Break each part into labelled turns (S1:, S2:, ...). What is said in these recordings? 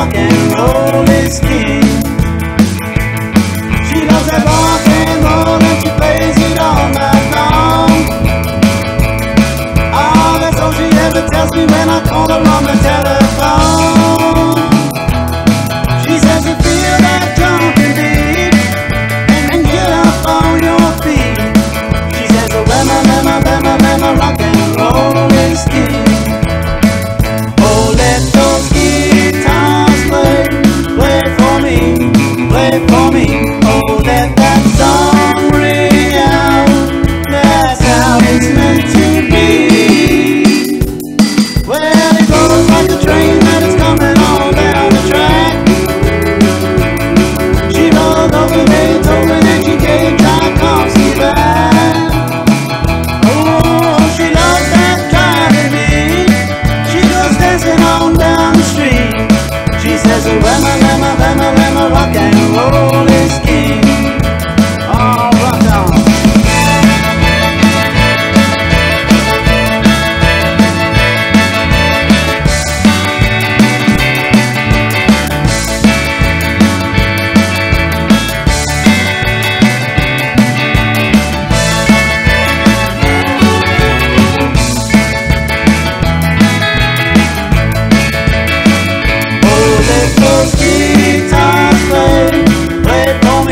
S1: rock and roll is king. She loves that rock and roll and she plays it all night long. Ah, oh, that's all she ever tells me when I call her on the telephone.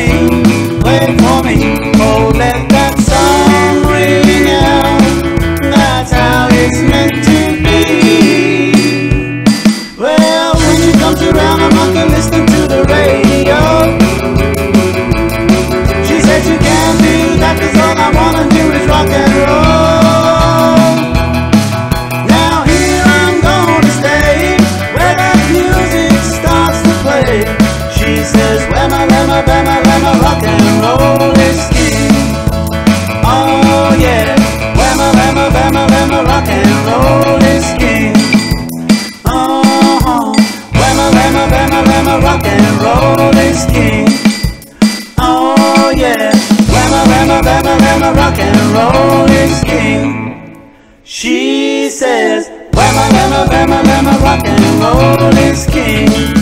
S1: you. She says, Bama, Bama, Bama, Bama, rock and roll is king.